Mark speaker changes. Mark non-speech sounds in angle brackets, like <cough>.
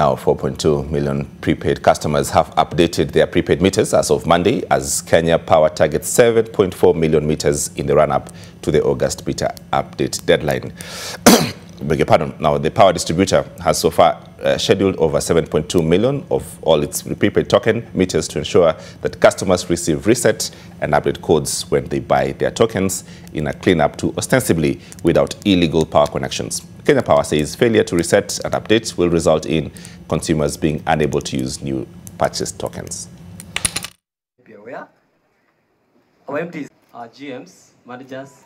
Speaker 1: Now, 4.2 million prepaid customers have updated their prepaid meters as of Monday, as Kenya Power targets 7.4 million meters in the run-up to the August beta update deadline. <clears throat> Beg pardon. Now, the power distributor has so far uh, scheduled over 7.2 million of all its prepaid token meters to ensure that customers receive reset and update codes when they buy their tokens in a cleanup to ostensibly without illegal power connections. Kenya Power says failure to reset and update will result in consumers being unable to use new purchased tokens.
Speaker 2: Our our GMs, managers,